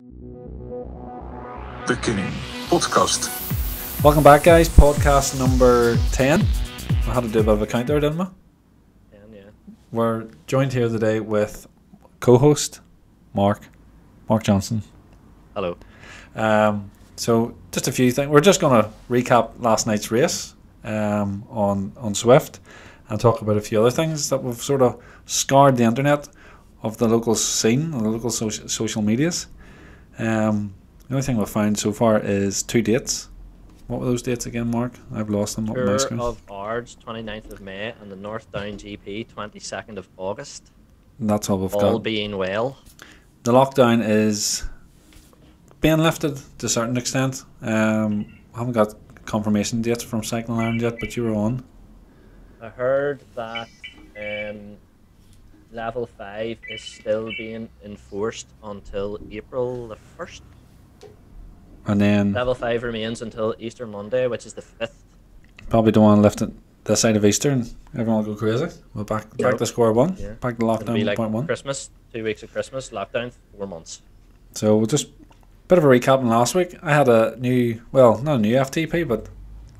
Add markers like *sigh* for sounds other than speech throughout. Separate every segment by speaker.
Speaker 1: The Kinning Podcast.
Speaker 2: Welcome back, guys. Podcast number 10. I had to do a bit of a count there, didn't I?
Speaker 3: And yeah,
Speaker 2: We're joined here today with co host Mark, Mark Johnson.
Speaker 3: hello.
Speaker 2: Um, so, just a few things. We're just going to recap last night's race um, on, on Zwift and talk about a few other things that we've sort of scarred the internet of the local scene, and the local social, social medias. Um, the only thing we've found so far is two dates. What were those dates again, Mark? I've lost them up my
Speaker 3: Tour
Speaker 2: screen.
Speaker 3: of Ards, 29th of May, and the North Down GP, 22nd of August.
Speaker 2: And that's all we've got.
Speaker 3: All
Speaker 2: got.
Speaker 3: being well.
Speaker 2: the lockdown is being lifted to a certain extent. Um, I haven't got confirmation dates from Cycling Ireland yet, but you were on.
Speaker 3: I heard that um, level 5 is still being enforced until April the 1st.
Speaker 2: And then
Speaker 3: Level 5 remains until Easter Monday, which is the 5th.
Speaker 2: probably don't want to lift it this side of Easter and everyone will go crazy. We're back back
Speaker 3: Yep.
Speaker 2: to square one.
Speaker 3: Yeah.
Speaker 2: Back to lockdown
Speaker 3: like
Speaker 2: 1.1.
Speaker 3: Christmas, two weeks of Christmas, lockdown, four months.
Speaker 2: So we'll just bit of a recap on last week. I had a new well, not a new FTP, but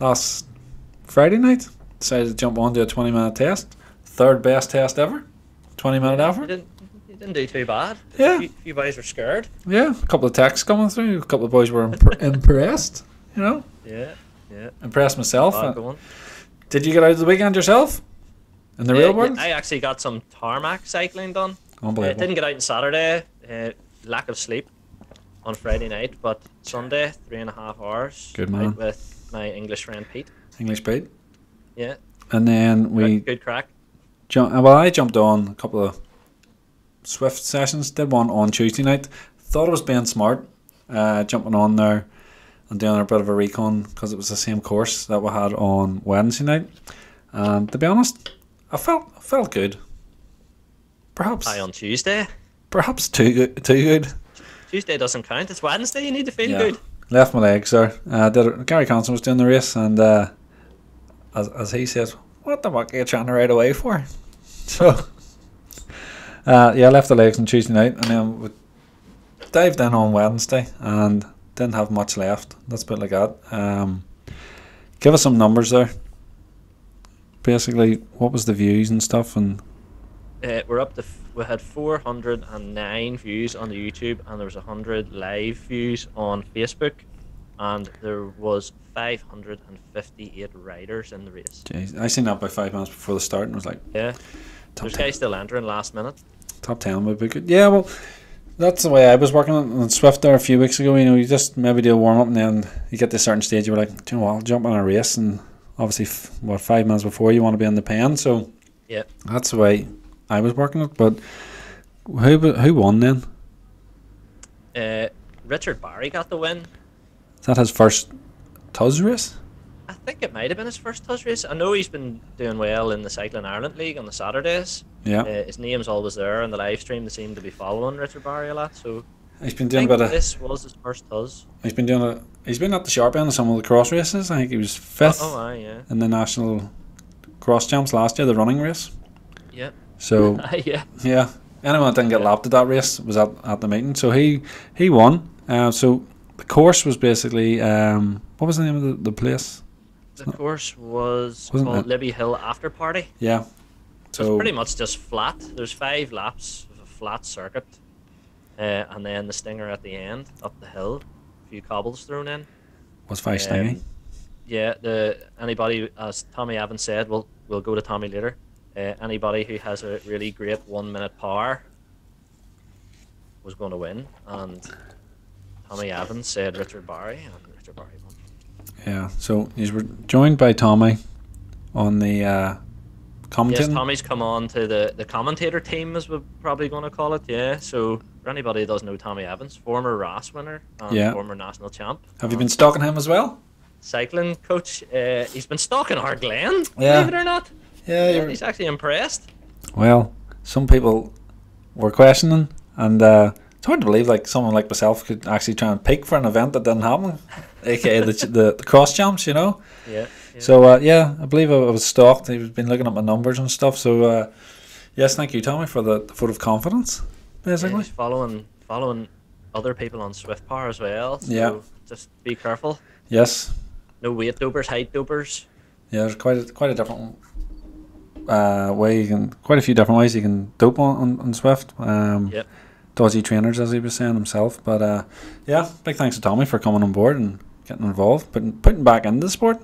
Speaker 2: last Friday night decided to jump on to a twenty minute test. Third best test ever. Twenty minute
Speaker 3: You
Speaker 2: effort.
Speaker 3: didn't, you didn't do too bad.
Speaker 2: Yeah.
Speaker 3: A few, few boys were scared.
Speaker 2: Yeah, a couple of texts coming through. A couple of boys were *laughs* imp- impressed. You know,
Speaker 3: Yeah, yeah.
Speaker 2: impressed myself. Uh. Did you get out of the weekend yourself? In the
Speaker 3: Yeah,
Speaker 2: real
Speaker 3: yeah,
Speaker 2: world?
Speaker 3: I actually got some tarmac cycling done. Uh,
Speaker 2: Unbelievable.
Speaker 3: didn't get out on Saturday. Uh, lack of sleep on Friday night, but Sunday three and a half hours.
Speaker 2: Good man.
Speaker 3: With my English friend Pete.
Speaker 2: English Pete.
Speaker 3: Yeah,
Speaker 2: And then we
Speaker 3: good, good crack.
Speaker 2: Jump. Well, I jumped on a couple of Zwift sessions. Did one on Tuesday night. Thought it was being smart, uh, jumping on there and doing a bit of a recon because it was the same course that we had on Wednesday night. And to be honest, I felt I felt good. Perhaps
Speaker 3: High on Tuesday.
Speaker 2: perhaps too good. Too good.
Speaker 3: Tuesday doesn't count. It's Wednesday. You need to feel
Speaker 2: Yeah.
Speaker 3: good.
Speaker 2: Left my legs there. Uh, did it, Gary Conson was doing the race, and uh, as, as he says, "What the fuck are you trying to ride away for?" So, uh, yeah, I left the legs on Tuesday night, and then we dived in on Wednesday, and didn't have much left. That's a bit like that. Um, give us some numbers there. Basically, what was the views and stuff, and
Speaker 3: Uh, we're up to. F- we had 409 views on the YouTube, and there was 100 live views on Facebook, and there was 558 riders in the race.
Speaker 2: geez, I seen that by five minutes before the start, and was like,
Speaker 3: Yeah,
Speaker 2: top
Speaker 3: there's
Speaker 2: 10.
Speaker 3: guys still entering last minute.
Speaker 2: top ten would be good. Yeah, well, that's the way I was working on on Zwift there a few weeks ago. You know, you just maybe do a warm up and then you get to a certain stage. You were like, do you know what? I'll jump on a race, and obviously, f- what five minutes before you want to be in the pen. So
Speaker 3: Yeah.
Speaker 2: that's the way I was working it. But who who won then?
Speaker 3: Uh, Richard Barry got the win.
Speaker 2: Is that his first Tuz race?
Speaker 3: I think it might have been his first touch race. I know he's been doing well in the Cycling Ireland League on the Saturdays.
Speaker 2: Yeah,
Speaker 3: Uh, his name's always there on the live stream. They seem to be following Richard Barry a lot. So
Speaker 2: he's been
Speaker 3: I
Speaker 2: doing a bit of.
Speaker 3: this was his first Tuz.
Speaker 2: He's been doing a. He's been at the sharp end of some of the cross races. I think he was fifth
Speaker 3: Oh, aye, yeah.
Speaker 2: in the national cross champs last year, the running race.
Speaker 3: Yeah.
Speaker 2: So *laughs*
Speaker 3: yeah.
Speaker 2: Yeah. Anyone that didn't get
Speaker 3: Yeah.
Speaker 2: lapped at that race was at, at the meeting. So he he won. Uh, so the course was basically um, what was the name of the, the place?
Speaker 3: The course was called
Speaker 2: it?
Speaker 3: Libby Hill After Party.
Speaker 2: Yeah.
Speaker 3: So it's pretty much just flat. There's five laps of a flat circuit. Uh, and then the stinger at the end, up the hill. A few cobbles thrown in.
Speaker 2: was very stingy.
Speaker 3: Um, yeah, the anybody as Tommy Evans said, we'll we'll go to Tommy later. Uh, anybody who has a really great one minute power was going to win, and Tommy Evans said Richard Barry, and Richard Barry won.
Speaker 2: Yeah. So were joined by Tommy on the uh,
Speaker 3: Yes. Tommy's come on to the, the commentator team, as we're probably going to call it. Yeah. So for anybody who doesn't know Tommy Evans, former RAS winner and
Speaker 2: Yeah.
Speaker 3: former national champ.
Speaker 2: Have you been stalking him as well?
Speaker 3: cycling coach? Uh, he's been stalking our Glenn.
Speaker 2: Yeah.
Speaker 3: Believe it or not.
Speaker 2: Yeah.
Speaker 3: Yeah, he's actually impressed.
Speaker 2: well, some people were questioning, and uh, hard to believe like someone like myself could actually try and pick for an event that didn't happen, aka the, the the cross jumps. You know.
Speaker 3: Yeah. yeah.
Speaker 2: So uh, yeah, I believe I was stalked. He's been looking at my numbers and stuff. So uh, yes, thank you, Tommy, for the, the vote of confidence.
Speaker 3: Yeah,
Speaker 2: Basically,
Speaker 3: he's following following other people on Zwift Power as well. So
Speaker 2: Yeah.
Speaker 3: Just be careful.
Speaker 2: Yes.
Speaker 3: No weight dopers, height dopers.
Speaker 2: Yeah, there's quite a, quite a different uh, way you can quite a few different ways you can dope on, on, on Zwift. Um,
Speaker 3: Yep.
Speaker 2: Dodgy trainers, as he was saying himself. But uh, yeah, big thanks to Tommy for coming on board and getting involved, putting putting back into the sport.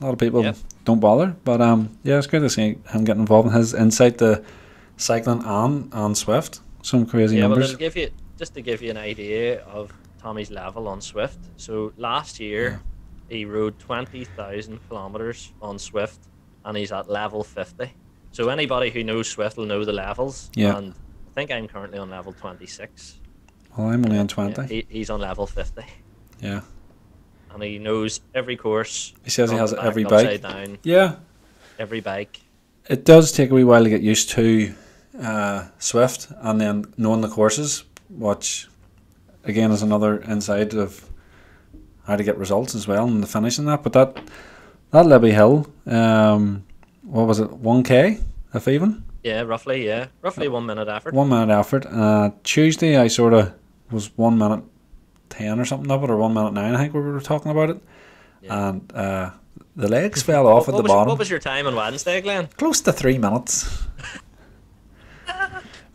Speaker 2: A lot of people
Speaker 3: Yep.
Speaker 2: don't bother, but um, yeah, it's great to see him getting involved and his insight to cycling and on Zwift. Some crazy
Speaker 3: yeah,
Speaker 2: numbers.
Speaker 3: it'll give you just to give you an idea of Tommy's level on Zwift. So last year, he rode twenty thousand kilometers on Zwift, and he's at level fifty. So anybody who knows Zwift will know the levels.
Speaker 2: Yeah.
Speaker 3: And I think I'm currently on level twenty six.
Speaker 2: well, I'm only on twenty.
Speaker 3: he, he's on level fifty,
Speaker 2: Yeah,
Speaker 3: and he knows every course.
Speaker 2: he says he has
Speaker 3: back,
Speaker 2: every bike.
Speaker 3: down,
Speaker 2: Yeah,
Speaker 3: every bike.
Speaker 2: it does take a wee while to get used to uh, Zwift and then knowing the courses, which again is another insight of how to get results as well and the finish and that. But that that Libby Hill, um, what was it, one k if even
Speaker 3: Yeah, roughly. Yeah, roughly one minute effort.
Speaker 2: one minute effort. Uh, Tuesday I sort of was one minute ten or something of it, or one minute nine. I think we were talking about it,
Speaker 3: Yeah.
Speaker 2: and uh, the legs *laughs* fell off
Speaker 3: what,
Speaker 2: at the bottom.
Speaker 3: what was your time on Wednesday, Glenn?
Speaker 2: close to three minutes. *laughs*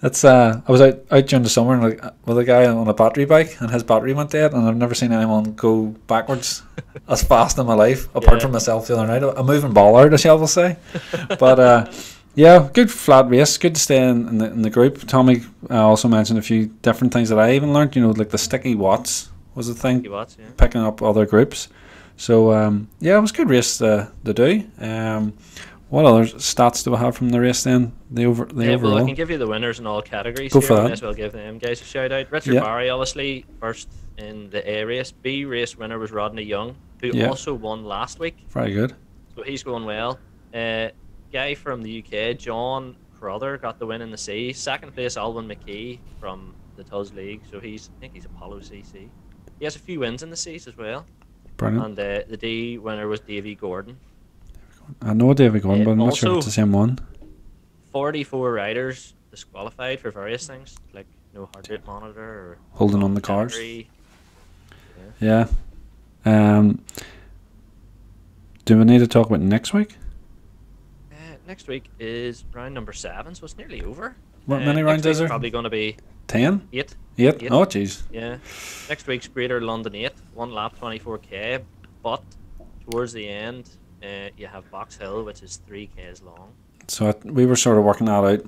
Speaker 2: It's uh, I was out, out during the summer and like, with a guy on a battery bike, and his battery went dead, and I've never seen anyone go backwards *laughs* as fast in my life, apart
Speaker 3: Yeah.
Speaker 2: from myself the other night. A moving baller, I shall say. But uh, yeah, good flat race. Good to stay in, in, the, in the group. Tommy uh, also mentioned a few different things that I even learned. You know, like the sticky watts was a thing
Speaker 3: watch, yeah.
Speaker 2: picking up other groups. So um, yeah, it was a good race to, to do. Um, what other stats do I have from the race then? The over the
Speaker 3: Yeah, well, I can give you the winners in all categories
Speaker 2: Go
Speaker 3: here.
Speaker 2: for that.
Speaker 3: may as well give them guys a shout out. Richard
Speaker 2: Yeah.
Speaker 3: Barry, obviously, first in the A race. B race winner was Rodney Young, who
Speaker 2: Yeah.
Speaker 3: also won last week.
Speaker 2: Very good.
Speaker 3: So he's going well. Uh, guy from the UK, John Crother, got the win in the C. Second place, Alwyn McKee from the Tuz League. So he's, I think he's Apollo CC. He has a few wins in the C's as well.
Speaker 2: Brilliant.
Speaker 3: And uh, the D winner was Davy Gordon.
Speaker 2: I know David Gordon,
Speaker 3: Yeah,
Speaker 2: but I'm not sure if it's the same one.
Speaker 3: 44 riders disqualified for various things, like no heart rate monitor or
Speaker 2: Holding on the cars.
Speaker 3: battery.
Speaker 2: Yeah. Um. Do we need to talk about next week?
Speaker 3: Next week is round number seven, so it's nearly over.
Speaker 2: What
Speaker 3: Uh,
Speaker 2: many rounds is there?
Speaker 3: Probably going to be
Speaker 2: Ten.
Speaker 3: eight.
Speaker 2: Eight.
Speaker 3: Eight.
Speaker 2: Oh, jeez.
Speaker 3: Yeah. Next week's Greater London 8, one lap 24k, but towards the end, uh, you have Box Hill, which is 3k's long.
Speaker 2: So we were sort of working that out.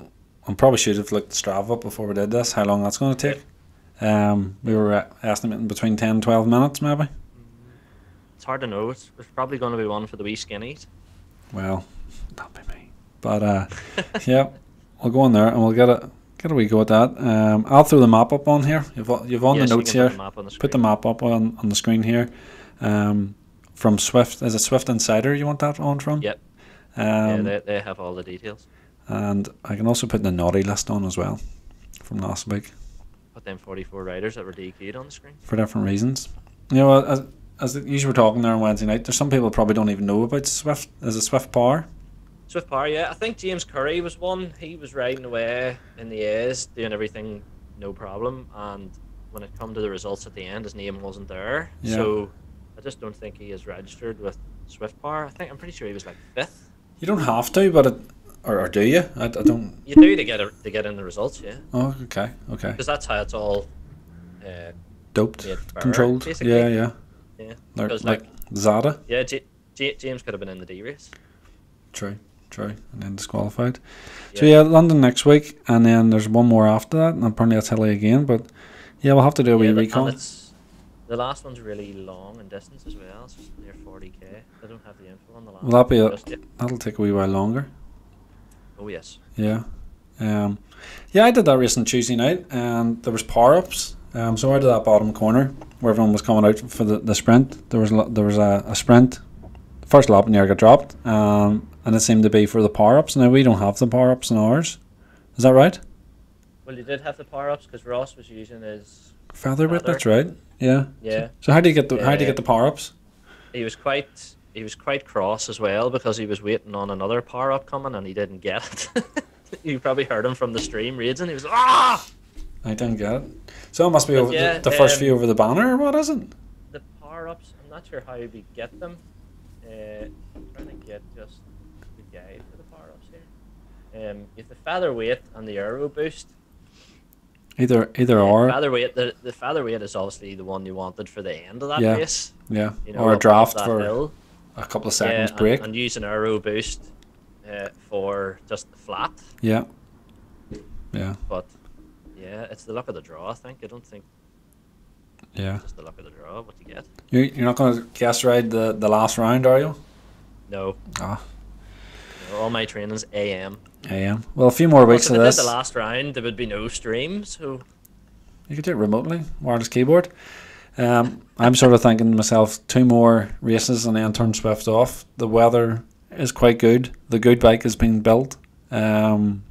Speaker 2: I probably should have looked Strava up before we did this. How long that's going to take? Um, we were uh, estimating between 10 and 12 minutes, maybe.
Speaker 3: It's hard to know. It's, there's probably going to be one for the wee skinnies.
Speaker 2: Well, that'll be. But uh, yeah, we'll go on there and we'll get a get a wee go at that. Um, I'll throw the map up on here. You've you've on
Speaker 3: Yes,
Speaker 2: the notes here.
Speaker 3: Put the the.
Speaker 2: Put the map up on, on the screen here. Um, from Zwift, is it Zwift Insider? You want that on from?
Speaker 3: Yep.
Speaker 2: Um,
Speaker 3: yeah, they, they have all the details.
Speaker 2: and I can also put the naughty list on as well from last week
Speaker 3: Put them 44 riders that were DQ'd on the screen.
Speaker 2: for different reasons. You know, as as you were talking there on Wednesday night, there's some people probably don't even know about Zwift. Is it Zwift Power?
Speaker 3: Zwift Power, yeah. I think James Curry was one. He was riding away in the A's, doing everything no problem. And when it come to the results at the end, his name wasn't there.
Speaker 2: Yeah.
Speaker 3: So I just don't think he is registered with Zwift Power. I think I'm pretty sure he was like fifth.
Speaker 2: You don't have to, but it, or, or do you? I, I don't.
Speaker 3: You do to get a, to get in the results, yeah,
Speaker 2: Oh, okay, okay.
Speaker 3: because that's how it's all. Uh,
Speaker 2: Doped,
Speaker 3: Made fair,
Speaker 2: controlled.
Speaker 3: basically.
Speaker 2: Yeah, yeah.
Speaker 3: yeah,
Speaker 2: Like, like
Speaker 3: like-
Speaker 2: Zada.
Speaker 3: yeah. James could have been in the D race.
Speaker 2: True, true, and then disqualified. So yeah, London next week, and then there's one more after that, and apparently that's Hilly again. But yeah, we'll have to do a wee
Speaker 3: Yeah, the-
Speaker 2: recon.
Speaker 3: the last one's really long in distance as well. It's near 40k. I don't have the info on the last.
Speaker 2: Will that be
Speaker 3: one
Speaker 2: a-
Speaker 3: just yet.
Speaker 2: That'll take a wee while longer.
Speaker 3: Oh yes.
Speaker 2: Yeah. Um, yeah, I did that race on Tuesday night, and there was power ups. Um, so out of that bottom corner where everyone was coming out for the, the sprint, there was there was a, a sprint. First lap near got dropped, um, and it seemed to be for the power ups. Now we don't have the power ups in ours. Is that right?
Speaker 3: Well, you did have the power ups because Ross was using his.
Speaker 2: Featherweight,
Speaker 3: Feather.
Speaker 2: that's right. Yeah.
Speaker 3: Yeah,
Speaker 2: So how do you get the how do you get the power ups?
Speaker 3: he was quite he was quite cross as well because he was waiting on another power up coming and he didn't get it. *laughs* you probably heard him from the stream raging. He was ah.
Speaker 2: I didn't get it. So it must be
Speaker 3: But
Speaker 2: over
Speaker 3: yeah,
Speaker 2: the, the first
Speaker 3: um,
Speaker 2: few over the banner, or what is it?
Speaker 3: The power ups, I'm not sure how we get them. Uh, I'm trying to get just the guide for the power ups here. Um, you have the featherweight and the aero boost.
Speaker 2: Either either or,
Speaker 3: featherweight, the, the feather weight is obviously the one you wanted for the end of that
Speaker 2: Yeah.
Speaker 3: race.
Speaker 2: yeah,
Speaker 3: You know,
Speaker 2: or a draft for
Speaker 3: hill.
Speaker 2: a couple of seconds
Speaker 3: and-
Speaker 2: break.
Speaker 3: And, use an aero boost uh, for just the flat.
Speaker 2: yeah, yeah,
Speaker 3: But yeah, it's the luck of the draw. I think. I don't think
Speaker 2: yeah.
Speaker 3: just the luck of the draw. What you get?
Speaker 2: You you're not going to guess right the the last round, are you?
Speaker 3: No.
Speaker 2: Ah,
Speaker 3: no, all my training's AM.
Speaker 2: AM. Well, a few more weeks of
Speaker 3: I did
Speaker 2: this.
Speaker 3: the last round, there would be no stream. So
Speaker 2: You could do it remotely, wireless keyboard. Um, I'm sort of thinking to myself, two more races and then turn Zwift off. The weather is quite good. The good bike has been built. Um,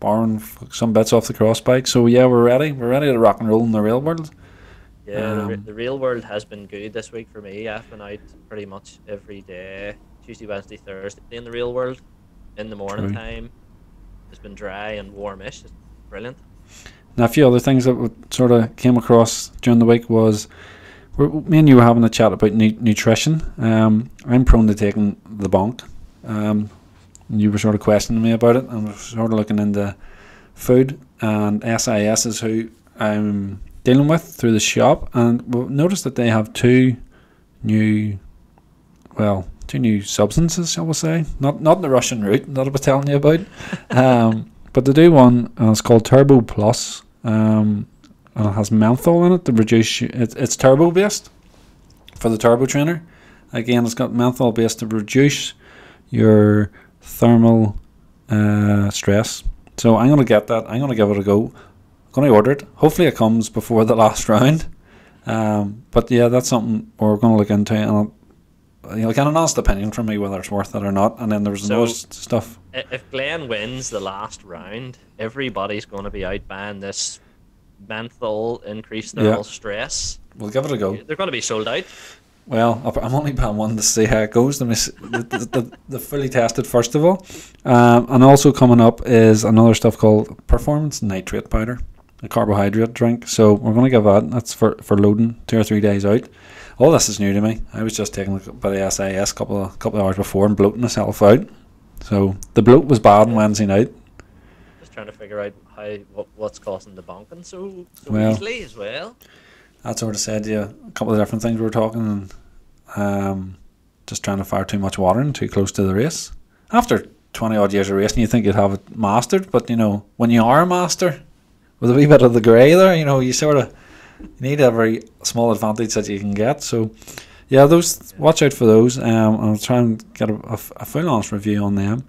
Speaker 2: borrowing f- some bits off the cross bike. So yeah, we're ready. We're ready to rock and roll in the real world.
Speaker 3: Yeah, the, re-
Speaker 2: Um,
Speaker 3: the real world has been good this week for me. I've been out pretty much every day, Tuesday, Wednesday, Thursday in the real world. In the morning
Speaker 2: True.
Speaker 3: time, it's been dry and warmish. It's brilliant.
Speaker 2: Now, a few other things that sort of came across during the week was we're, me and you were having a chat about nu- nutrition. Um, I'm prone to taking the bonk. Um, and you were sort of questioning me about it, and I was sort of looking into food. And SIS is who I'm dealing with through the shop, and we noticed that they have two new, well, two new substances, shall we say? Not not the Russian route that I was telling you about. *laughs* Um, but they do one, and it's called Turbo Plus. Um, and it has menthol in it to reduce. It, it's turbo based for the turbo trainer. Again, it's got menthol based to reduce your thermal uh, stress. So I'm gonna get that. I'm gonna give it a go. I'm gonna order it. Hopefully, it comes before the *laughs* last round. Um, but yeah, that's something we're gonna look into, and I'll, you'll get an honest opinion from me whether it's worth it or not. And then there's
Speaker 3: So-
Speaker 2: stuff.
Speaker 3: If Glenn wins the last round, everybody's going to be out buying this menthol increased
Speaker 2: Yeah.
Speaker 3: stress.
Speaker 2: We'll give it a go.
Speaker 3: They're going to be sold out.
Speaker 2: Well, I'm only buying one to see how it goes. Let me see, the, the, the, the fully tested first of all, um, and also coming up is another stuff called performance nitrate powder, a carbohydrate drink. So we're going to give that. That's for, for loading two or three days out. All this is new to me. I was just taking a by the SIS a couple of couple of hours before and bloating myself out. So the bloat was bad on Wednesday night.
Speaker 3: Just trying to figure out how what, what's causing the bonking so, so
Speaker 2: Well.
Speaker 3: easily as well.
Speaker 2: That sort of said yeah, a couple of different things we were talking and um, just trying to fire too much water in too close to the race. After 20 odd years of racing, you think you'd have it mastered, but you know, when you are a master, with a wee bit of the grey there, you know, you sort of need every small advantage that you can get. So, yeah, those watch out for those. Um, I'll try and get a, a, a full honest review on them.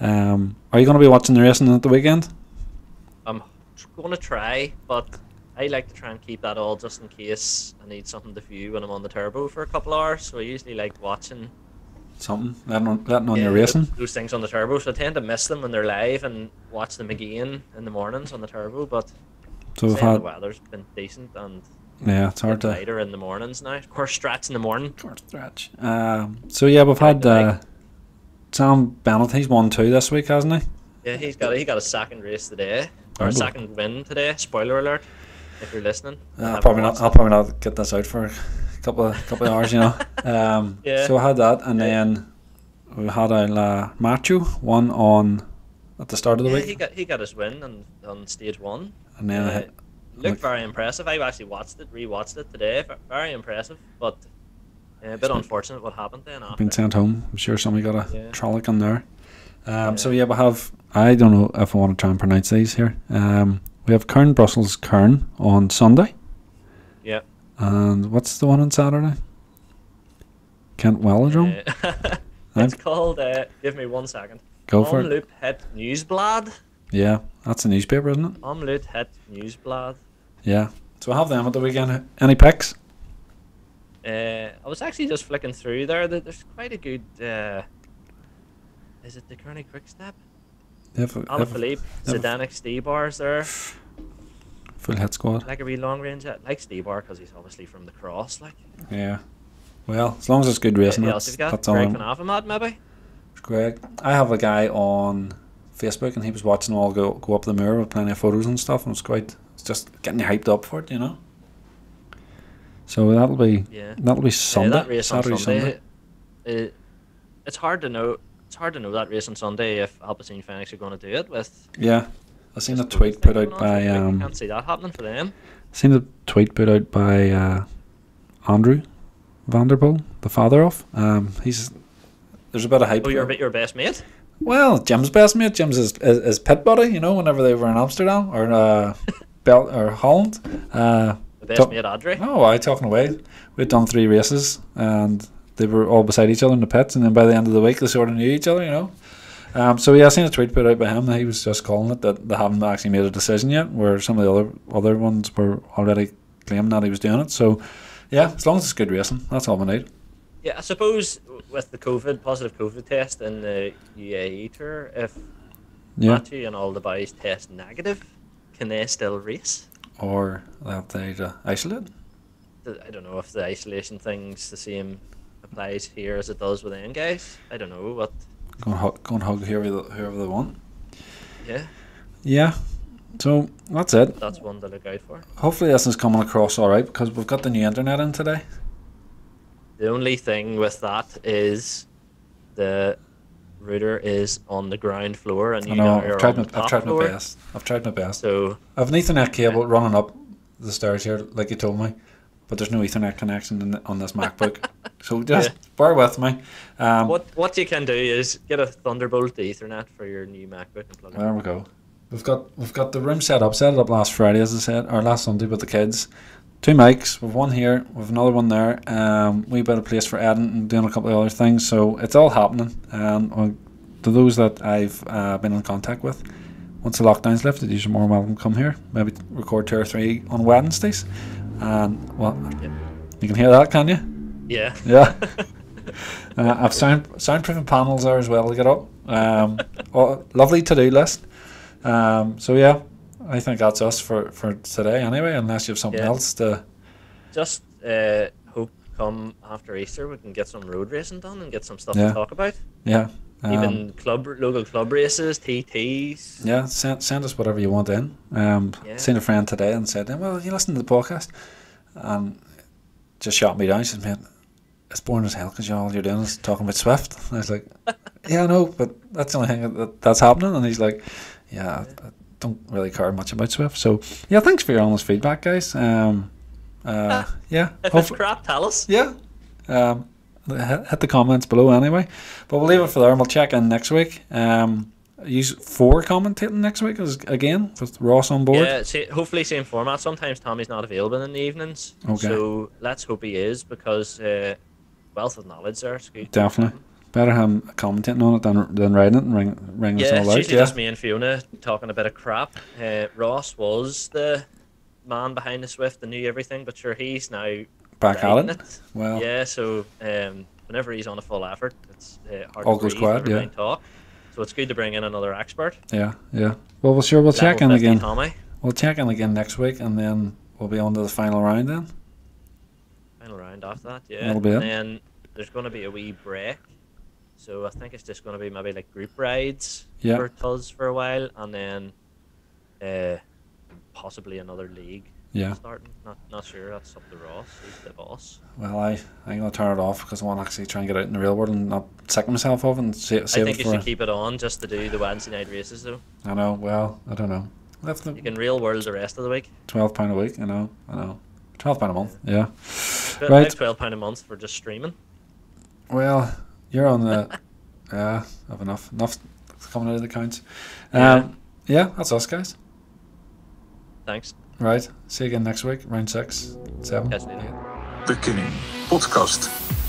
Speaker 2: Um, are you going to be watching the racing at the weekend?
Speaker 3: I'm going to try, but I like to try and keep that all just in case I need something to view when I'm on the turbo for a couple hours. So I usually like watching
Speaker 2: Something letting on, letting on
Speaker 3: yeah,
Speaker 2: your racing.
Speaker 3: those things on the turbo. So I tend to miss them when they're live and watch them again in the mornings on the turbo. But
Speaker 2: So we've had
Speaker 3: the weather's been decent and
Speaker 2: yeah, it's hard to.
Speaker 3: lighter in the mornings now. Of course, strats in the morning.
Speaker 2: Short stretch. Um, so yeah, we've had uh, Sam Bennett. He's won two this week, hasn't he?
Speaker 3: Yeah, he's got he got a second race today or a second win today. Spoiler alert! If you're listening,
Speaker 2: Uh, probably not. I'll probably not get this out for couple of couple of hours, you know. Um,
Speaker 3: Yeah.
Speaker 2: So I had that, and
Speaker 3: Yeah.
Speaker 2: then we had a uh, Mathieu one on at the start of the
Speaker 3: Yeah,
Speaker 2: week,
Speaker 3: he got he got his win on, on stage one.
Speaker 2: and then I
Speaker 3: Uh,
Speaker 2: hit,
Speaker 3: looked very impressive. I actually watched it, rewatched it today. Very impressive, but uh, a bit unfortunate what happened then. After.
Speaker 2: been sent home. I'm sure somebody got a
Speaker 3: Yeah.
Speaker 2: trollic in there. Um, So
Speaker 3: Yeah.
Speaker 2: yeah, we have. I don't know if I want to try and pronounce these here. Um, we have Kuurne Brussels Kuurne on Sunday.
Speaker 3: Yeah.
Speaker 2: And what's the one on Saturday? Kent Velodrome.
Speaker 3: Uh, *laughs* it's called. Uh, give me one second.
Speaker 2: Go for it.
Speaker 3: Omloop Het Nieuwsblad.
Speaker 2: Yeah, that's a newspaper, isn't it?
Speaker 3: Omloop Het Nieuwsblad.
Speaker 2: Yeah. So I have them at the weekend. Any picks?
Speaker 3: Uh, I was actually just flicking through there. There's quite a good. Uh, is it the Kearney Quick Step?
Speaker 2: They have, they *sighs* full head squad.
Speaker 3: Like a wee long range. Like Stybar because he's obviously from the cross. Like.
Speaker 2: Yeah. Well, as long as it's good racing,
Speaker 3: Who
Speaker 2: that's, that's all.
Speaker 3: Greg Van Avermaet, maybe?
Speaker 2: Greg. I have a guy on Facebook, and he was watching all go go up the mirror with plenty of photos and stuff, and it's quite it's just getting you hyped up for it, you know. So that'll be
Speaker 3: Yeah.
Speaker 2: that'll be Sunday, Yeah,
Speaker 3: that race
Speaker 2: Saturday,
Speaker 3: on Sunday.
Speaker 2: Sunday.
Speaker 3: It, it's hard to know. It's hard to know that race on Sunday if Alpecin-Fenix are going to do it with.
Speaker 2: Yeah, I seen a tweet put out by um,
Speaker 3: Can't see that happening for them.
Speaker 2: seen a tweet put out by uh, Andrew Vanderpool, the father of. Um, he's there's a bit of hype.
Speaker 3: Oh, your
Speaker 2: for-
Speaker 3: your best mate.
Speaker 2: Well, Jim's best mate. Jim's his, his, his pit buddy. You know, whenever they were in Amsterdam or uh, *laughs* Bel or Holland. Uh,
Speaker 3: The best mate, Adrie.
Speaker 2: oh, I talking away. We'd done three races and they were all beside each other in the pits, and then by the end of the week they sort of knew each other. You know. Um, so yeah, I seen a tweet put out by him. that He was just calling it that they haven't actually made a decision yet, where some of the other other ones were already claiming that he was doing it. So yeah, as long as it's good racing, that's all we need.
Speaker 3: Yeah, I suppose with the COVID positive COVID test in the UAE tour, if
Speaker 2: Yeah.
Speaker 3: Matthew and all the boys test negative, can they still race?
Speaker 2: Or that they uh, isolate.
Speaker 3: I don't know if the isolation thing's the same applies here as it does with them guys. I don't know what.
Speaker 2: Go and hug, go and hug whoever, they- whoever they want.
Speaker 3: Yeah,
Speaker 2: Yeah. So that's it.
Speaker 3: that's one to look out for.
Speaker 2: Hopefully this is coming across all right because we've got the new internet in today.
Speaker 3: The only thing with that is the router is on the ground floor and
Speaker 2: I
Speaker 3: you
Speaker 2: know.
Speaker 3: are
Speaker 2: I've tried, my,
Speaker 3: the
Speaker 2: I've tried my
Speaker 3: floor.
Speaker 2: best. I've tried my best.
Speaker 3: So
Speaker 2: I've an Ethernet cable running up the stairs here, like you told me, but there's no Ethernet connection in, on this MacBook. *laughs* so just
Speaker 3: Yeah.
Speaker 2: bear with me. Um,
Speaker 3: what what you can do is get a Thunderbolt Ethernet for your new MacBook and plug it.
Speaker 2: There we go. We've got we've got the room set up. Set it up last Friday, as I said, or last Sunday with the kids. Two mics. We've one here. We've another one there. Um, we of place for editing and doing a couple of other things. So it's all happening. Uh, to those that I've uh, been in contact with, once the lockdown's lifted, you're more welcome to come here. Maybe record two or three on Wednesdays. And well,
Speaker 3: Yep.
Speaker 2: you can hear that, can you?
Speaker 3: Yeah.
Speaker 2: Yeah. *laughs* uh, I've sound soundproofing panels there as well to get up. Um, *laughs* oh, lovely to do list. Um, so yeah, I think that's us for, for today anyway. Unless you have something
Speaker 3: Yeah.
Speaker 2: else to.
Speaker 3: Just uh, hope come after Easter we can get some road racing done and get some stuff
Speaker 2: Yeah.
Speaker 3: to talk about.
Speaker 2: Yeah. Um,
Speaker 3: Even club local club races, TTs.
Speaker 2: yeah, send, send us whatever you want in. Um,
Speaker 3: Yeah.
Speaker 2: Seen a friend today and said, "Well, you listen to the podcast," and just shot me down. She said, "Man, it's boring as hell because all you're doing is talking about Zwift." And I was like, *laughs* "Yeah, I know, but that's the only thing that, that's happening." And he's like, "Yeah, I, I don't really care much about Zwift." So yeah, thanks for your honest feedback, guys. Um, uh, *laughs* yeah,
Speaker 3: If it's crap, tell us.
Speaker 2: yeah. Um, hit, the comments below anyway. But we'll leave it for there and we'll check in next week. Um, use four commentating next week as, again with Ross on board.
Speaker 3: Yeah, see, hopefully same format. Sometimes Tommy's not available in the evenings,
Speaker 2: Okay.
Speaker 3: so let's hope he is because uh, wealth of knowledge there.
Speaker 2: Definitely. Better him commentating on it than, than writing it and ring, ringing us
Speaker 3: Yeah,
Speaker 2: all
Speaker 3: it's
Speaker 2: out.
Speaker 3: usually
Speaker 2: Yeah.
Speaker 3: just me and Fiona talking a bit of crap. Uh, Ross was the man behind the Zwift and knew everything, but sure, he's now
Speaker 2: Back at it. Well,
Speaker 3: Yeah, so um, whenever he's on a full effort, it's uh, hard
Speaker 2: All
Speaker 3: to
Speaker 2: goes quiet, yeah.
Speaker 3: talk. So it's good to bring in another expert.
Speaker 2: yeah, yeah. Well, we'll sure we'll check in
Speaker 3: Level 50
Speaker 2: again.
Speaker 3: Tommy.
Speaker 2: We'll check in again next week and then we'll be on to the final round then.
Speaker 3: Final round after that, yeah.
Speaker 2: That'll be
Speaker 3: and
Speaker 2: it.
Speaker 3: then there's going to be a wee break. So I think it's just going to be maybe like group rides
Speaker 2: Yeah.
Speaker 3: for Tuz for a while, and then uh, possibly another league
Speaker 2: Yeah.
Speaker 3: starting. Not not sure. That's up to Ross. He's the boss.
Speaker 2: Well, I, I'm going to turn it off because I want to actually try and get out in the real world and not sick myself of it and save,
Speaker 3: I think
Speaker 2: it
Speaker 3: you should keep it on just to do the Wednesday night races, though.
Speaker 2: I know, well, I don't know. The
Speaker 3: You can real world the rest of the week.
Speaker 2: twelve pound a week. I know, I know. Twelve pound a month. Yeah.
Speaker 3: But
Speaker 2: Right.
Speaker 3: twelve pound a month for just streaming.
Speaker 2: Well, you're on the. *laughs* yeah, I've enough. Enough coming out of the accounts.
Speaker 3: Yeah.
Speaker 2: Um, yeah, that's us, guys.
Speaker 3: Thanks.
Speaker 2: Right. See you again next week, round six, seven.
Speaker 3: Catch you later.
Speaker 2: eight.
Speaker 1: De Podcast.